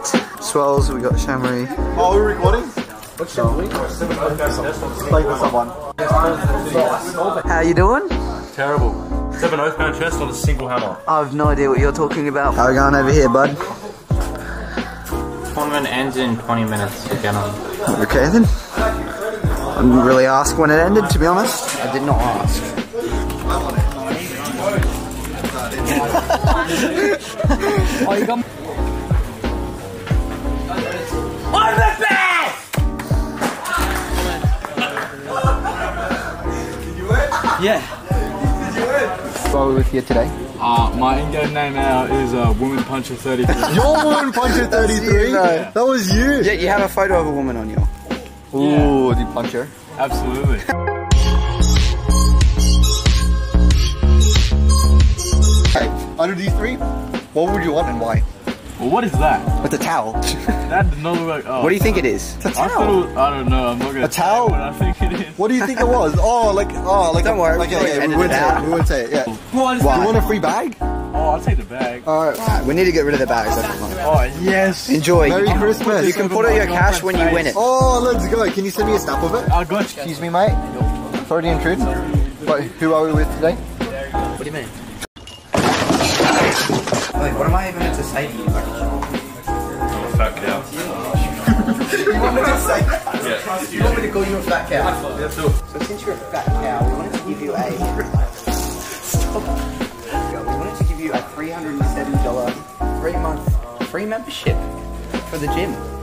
got Swells, we got Shamery. Oh, we're recording? What's shall we? Explain to someone. How you doing? Terrible. Seven oathbound chest on a single hammer. I have no idea what you're talking about. How are we going over here, bud? Tournament ends in 20 minutes. Get on. Okay then. I didn't really ask when it ended, to be honest. I did not ask. oh, you got. Yeah. What are we with you today? Uh, my in-game name now is uh, Woman Puncher 33. Your woman puncher 33? That That was you. Yeah, you have a photo of a woman on you. Ooh, did you punch her? Absolutely. Hey, under these three, what would you want and why? Well, what is that? With a towel. That does not look like. Oh, What do you think it is? It's a I towel. it was, I don't know. I'm not gonna. A towel? What I think it is. What do you think it was? Oh, like, oh, like. Don't worry, like, we yeah, yeah, we wouldn't say it. We wouldn't say it. Yeah. What is Do you want a free bag? Oh, I'll take the bag. All right. Alright, we need to get rid of the bags. that's fine. Oh yes. Enjoy. Merry You Christmas. You can put all your cash when you win it. Oh, let's go. Can you send me a snap of it? I got you. Excuse me, mate. Sorry to intrude. But who are we with today? What do you mean? Wait, what am I even meant to say to you? Fat cow. You want me to say? Yeah. You want me to call you a fat cow? So since you're a fat cow, we wanted to give you a. Stop. We wanted to give you a $370 three month free membership for the gym.